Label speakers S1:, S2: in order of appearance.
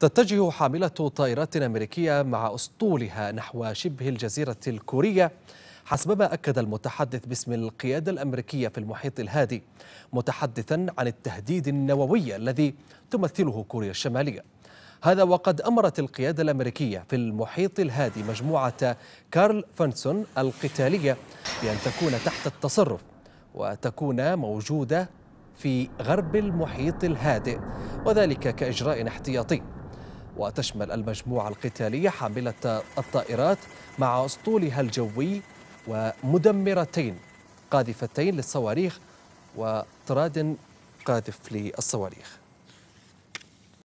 S1: تتجه حاملة طائرات أمريكية مع أسطولها نحو شبه الجزيرة الكورية حسبما أكد المتحدث باسم القيادة الأمريكية في المحيط الهادي متحدثا عن التهديد النووي الذي تمثله كوريا الشمالية. هذا وقد أمرت القيادة الأمريكية في المحيط الهادي مجموعة كارل فانسون القتالية بأن تكون تحت التصرف وتكون موجودة في غرب المحيط الهادئ وذلك كإجراء احتياطي. وتشمل المجموعة القتالية حاملة الطائرات مع أسطولها الجوي ومدمرتين قاذفتين للصواريخ وطراد قاذف للصواريخ.